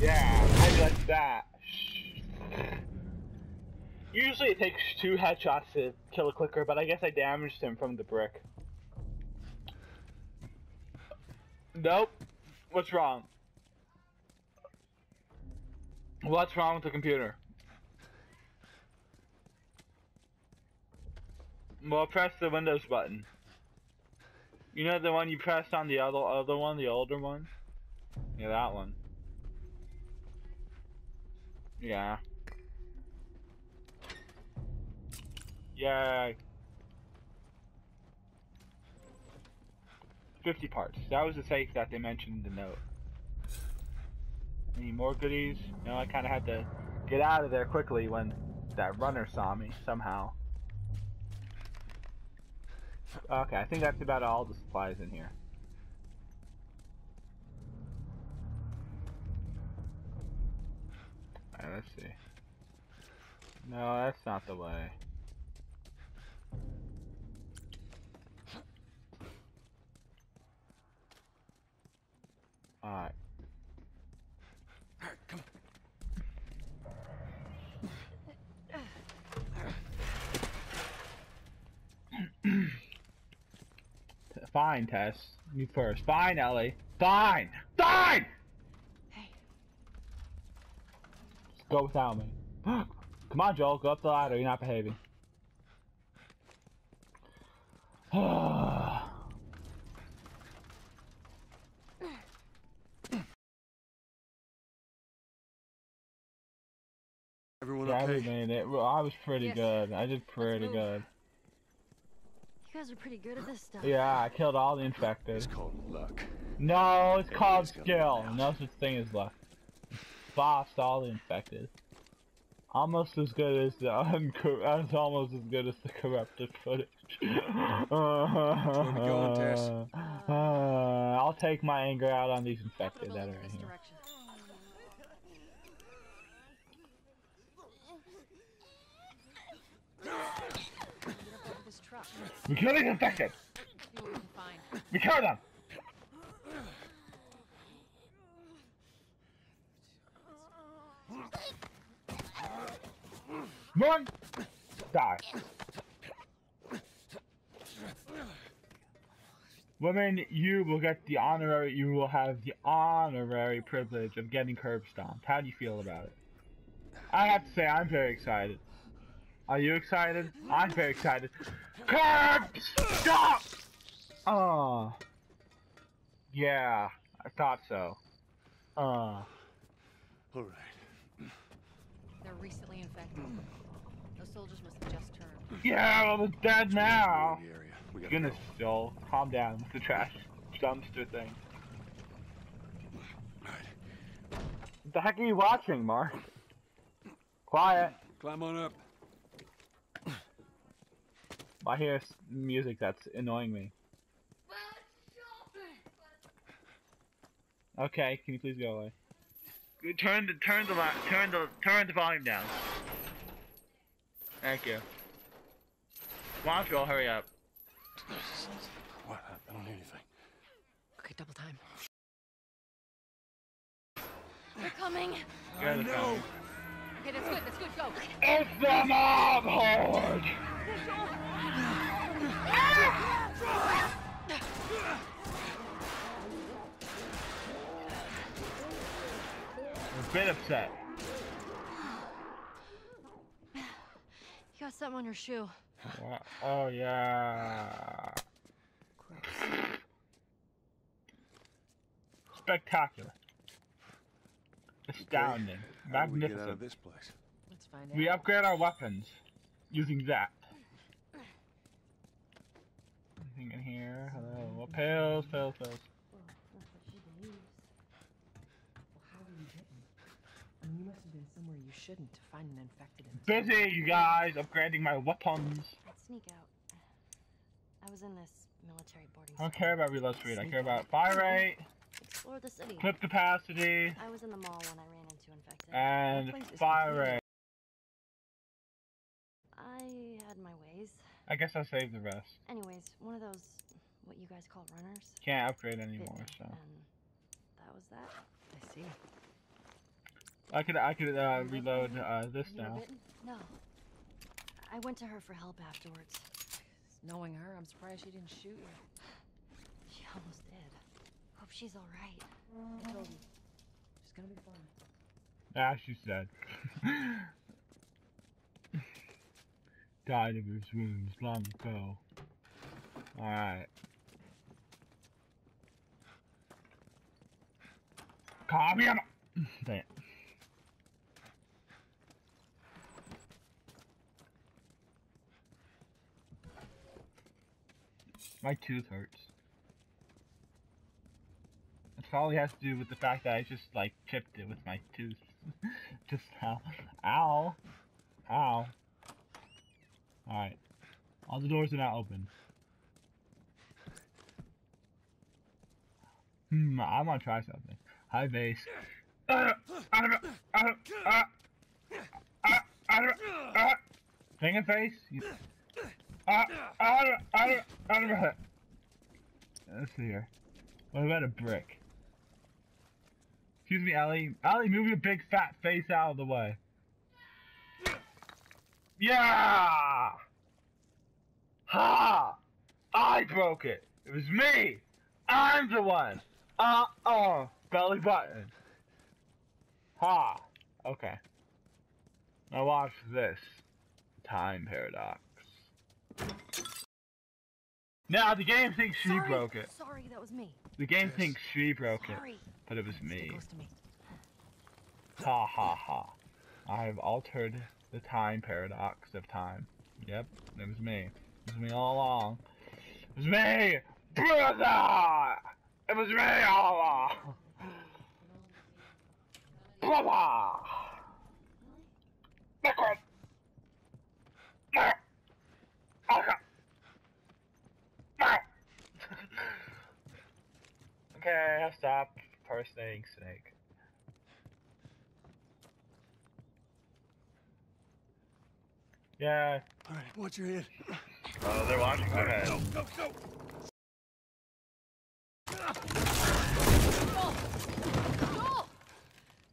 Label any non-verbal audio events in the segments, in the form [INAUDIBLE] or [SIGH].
Yeah, I like that. Usually it takes two headshots to kill a clicker, but I guess I damaged him from the brick. Nope. What's wrong? What's wrong with the computer? Well, press the Windows button. You know the one you pressed on the other other one, the older one? Yeah, that one. Yeah. Yay. 50 parts. That was the safe that they mentioned in the note. Any more goodies? No, I kind of had to get out of there quickly when that runner saw me, somehow. Okay, I think that's about all the supplies in here. Alright, let's see. No, that's not the way. Alright. Come. Fine, Tess. You first. Fine, Ellie. Fine! Fine! Hey. Just go without me. [GASPS] Come on, Joel. Go up the ladder. You're not behaving. [SIGHS] Everyone yeah, I made it. Well, I was pretty Yes. good. I did pretty good. You guys are pretty good at this stuff. Yeah, I killed all the infected. It's called luck. No, it's called skill. No such thing as luck. Bossed all the infected. Almost as good as the [LAUGHS] uncor- That's almost as good as the corrupted footage. going, Tess? Uh, I'll take my anger out on these infected that are in here. direction. Get up over this truck. We kill these infected! See what we can find. We kill them! Run! Die. Women, you will get the honorary, you will have the honorary privilege of getting curb stomped. How do you feel about it? I have to say, I'm very excited. Are you excited? I'm very excited. Curb stop! Oh. Yeah, I thought so. Uh. All right. They're recently infected. Those soldiers must have just turned. Yeah, well, it's dead now. The area. We gotta Goodness, go. Joel, calm down with the trash dumpster thing. Right. What the heck are you watching, Mark? Quiet. Climb on up. I hear s- music that's annoying me. Okay, can you please go away? Turn the turn the li- turn the turn the volume down. Thank you. Come on, Joel, hurry up. What? I don't hear anything. Okay, double time. They're coming. Get the phone. Okay, that's good. That's good. Go. It's the mob horde! [SIGHS] I'm a bit upset. You got something on your shoe. Wha- Oh yeah. Spectacular. Astounding. How do we get out Magnificent. of this place? Let's find out. We upgrade our weapons using that. Anything in here? Hello. What pills? Pills, pills. I mean, you must have been somewhere you shouldn't to find an infected. in- Busy, you guys, upgrading my weapons. I'd sneak out. I was in this military boarding I don't school. care about reload speed. I care about fire rate, Explore the city. clip capacity, I was in the mall when I ran into infected. and That place is fire rate. I had my ways. I guess I'll save the rest. Anyways, one of those, what you guys call runners, Can't upgrade anymore, so. and that was that. I see. I could I could uh, reload uh, this You now. No. I went to her for help afterwards. Knowing her, I'm surprised she didn't shoot you. She almost did. Hope she's all right. I told you. She's gonna be fine. Ah, she's dead. Died of his wounds long ago. Alright. Copy him! Dang it. My tooth hurts. It probably has to do with the fact that I just like chipped it with my tooth. [LAUGHS] just now. Ow. Ow. Alright. All the doors are now open. Hmm, I want to try something. High base. Finger face? You, of it, out of it, out of it. Let's see here. What about a brick? Excuse me, Ellie. Ellie, move your big fat face out of the way. Yeah! Ha! I broke it. It was me. I'm the one. Uh uh. Belly button. Ha. Okay. Now watch this. Time paradox. Now the game thinks she Sorry. broke it. Sorry, that was me. The game Yes. thinks she broke it, but it was me. me. Ha ha ha. I have altered the time paradox of time. Yep, it was me. It was me all along. It was me! Brother! It was me all along! Brother! Backward! No! Okay. No! okay, I'll stop impersonating Snake. Yeah. All right, watch your head. Oh, they're watching. Okay. Go, go, go.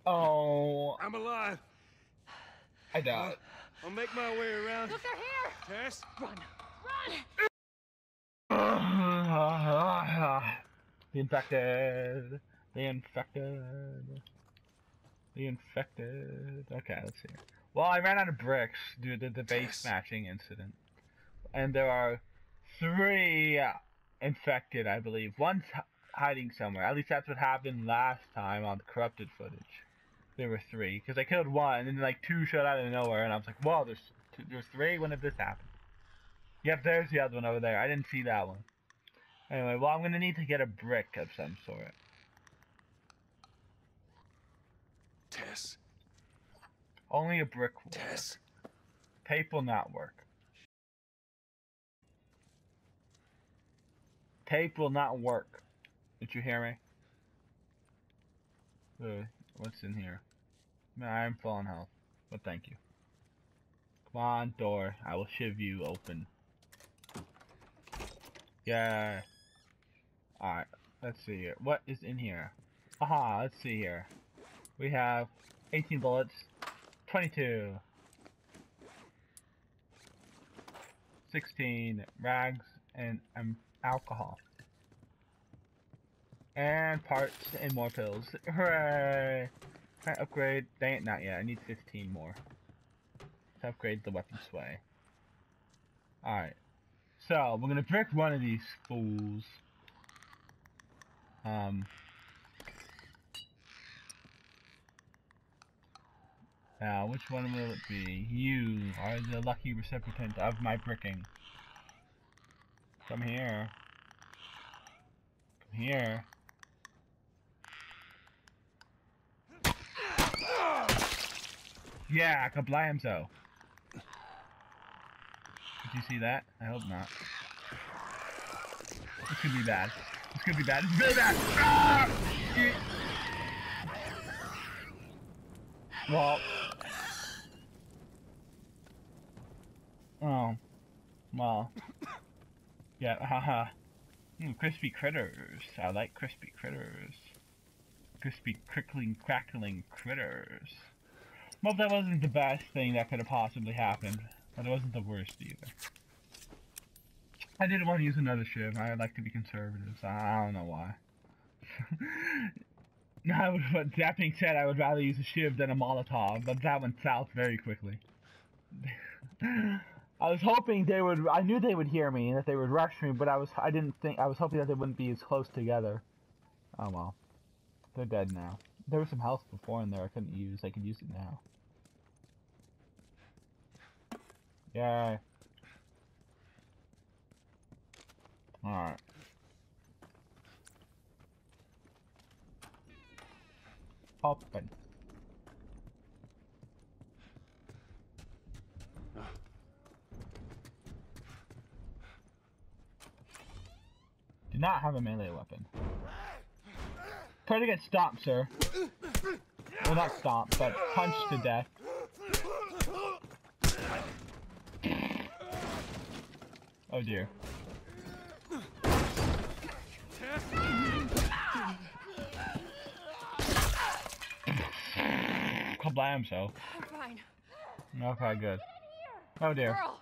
Oh, I'm alive. I died. I'll make my way around. Look, they're here! Tess? Run! Run! [SIGHS] the infected. The infected. The infected. Okay, let's see. Well, I ran out of bricks due to the base smashing incident. And there are three infected, I believe. One's h- hiding somewhere. At least that's what happened last time on the corrupted footage. There were three. Because I killed one, and then like two showed out of nowhere, and I was like, whoa, there's, two, there's three? When did this happen? Yep, there's the other one over there. I didn't see that one. Anyway, well, I'm gonna need to get a brick of some sort. Tess? Only a brick will work. Tess? Tape will not work. Tape will not work. Did you hear me? Uh, what's in here? Man, I am full on health, but thank you. Come on, door. I will shiv you open. Yeah. Alright, let's see here. What is in here? Aha, let's see here. We have 18 bullets, 22. 16 rags and um, alcohol. And parts and more pills. Hooray! Can I upgrade? Dang it, not yet. I need 15 more. To upgrade the weapon sway. Alright. So, we're gonna brick one of these fools. Um. Now, which one will it be? You are the lucky recipient of my bricking. Come here. Come here. Yeah, kablamzo. Did you see that? I hope not. This could be bad. This could be bad. It's very bad! Ah! Well. Oh. Well. Yeah, haha. Mm, crispy critters. I like crispy critters. Crispy, crickling, crackling critters. Well, that wasn't the best thing that could have possibly happened, but it wasn't the worst either. I didn't want to use another shiv. I like to be conservative. So I don't know why. I would, but that being said, I would rather use a shiv than a Molotov, but that went south very quickly. [LAUGHS] I was hoping they would. I knew they would hear me and that they would rush me, but I was. I didn't think. I was hoping that they wouldn't be as close together. Oh well, they're dead now. There was some health before in there I couldn't use. I could use it now. Yay. Alright. Open. Not have a melee weapon. Try to get stomped, sir. Well, not stomped, but punched to death. Oh dear. Kablam, so. I'm fine. Okay, good. Oh dear. Girl.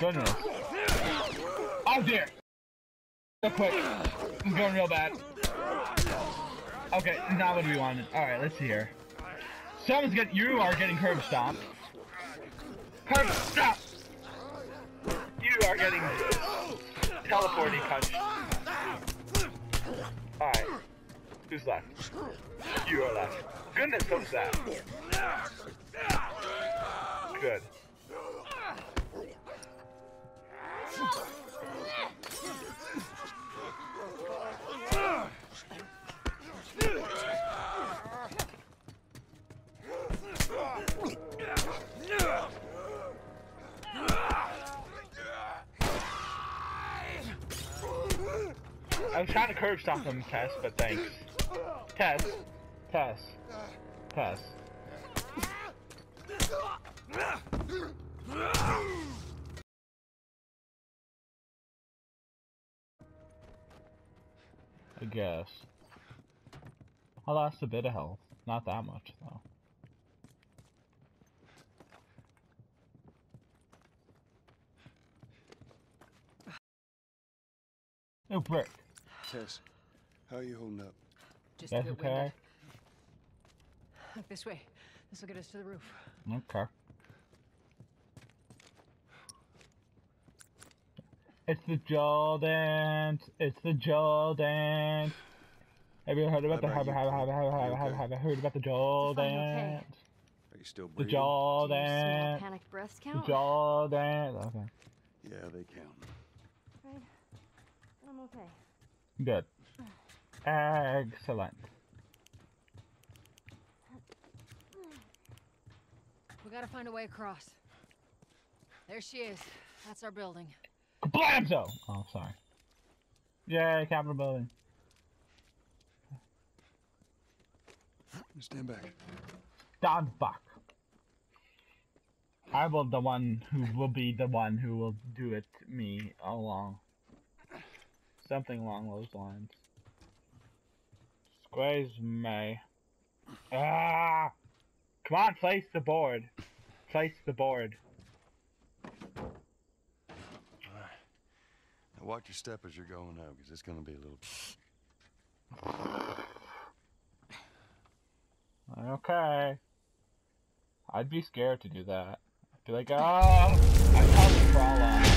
Goodness. Oh dear. Real quick. I'm going real bad. Okay, not what we wanted. Alright, let's see here. Someone's getting- you are getting curb stomped. Curb stop! You are getting teleporting punched. Alright. Who's left? You are left. Goodness, who's that? Good. I was trying to curb stomp him, Tess, but thanks. Tess. Tess. Tess. I guess. I lost a bit of health. Not that much, though. Oh, brick. Tess, how are you holding up? Just a That's bit okay. winded. Look this way. This will get us to the roof. Okay. It's the Jordan. It's the Jordan. Have you heard about the How have about have you, have Clint? have have have have heard about the okay. Jordan? Are you still breathing? Do you smell Jordan. panicked breaths The count? Jordan. Okay. Yeah, they count. Right. I'm okay. Good. Excellent. We gotta find a way across. There she is. That's our building. Blamzo! Oh, sorry. Yay, Capitol building. Stand back. Don fuck. I will the one who will be the one who will do it me along. Something along those lines. Squeeze me. Ah! Come on, place the board. Place the board. Watch your step as you're going out, because it's gonna be a little. Okay. I'd be scared to do that. I'd be like, oh, I'd probably crawl on.